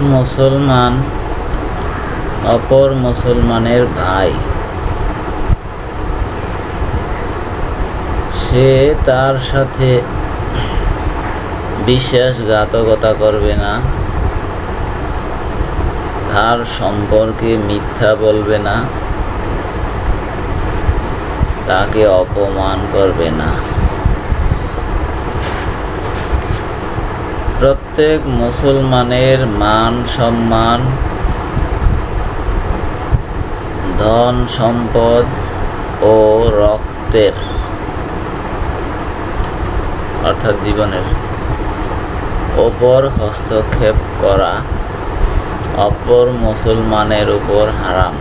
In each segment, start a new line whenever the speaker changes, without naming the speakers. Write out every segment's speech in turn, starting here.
মুসলমান অপর মুসলমানের ভাই। সে তার সাথে বিশ্বাসঘাতকতা করবে না। তার সম্পর্কে মিথ্যা বলবে না। তাকে অপমান করবে না। প্রত্যেক মুসলমানের মান সম্মান, ধন সম্পদ ও রক্তের, অর্থাৎ জীবনের, ওপর হস্তক্ষেপ করা অপর মুসলমানের উপর হারাম।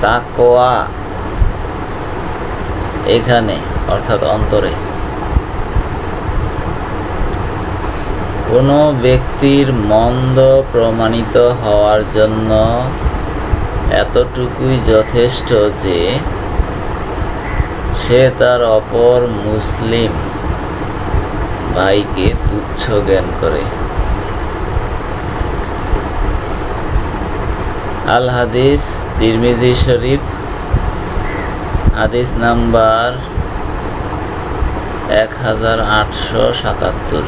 তাকোয়া এখানে, অর্থাৎ অন্তরে। কোনো ব্যক্তির মন্দ প্রমাণিত হওয়ার জন্য এতটুকুই যথেষ্ট যে সে তার অপর মুসলিম ভাইকে তুচ্ছ জ্ঞান করে। আল হাদিস, তিরমিজি শরীফ হাদিস নাম্বার এক হাজার আটশো সাতাত্তর।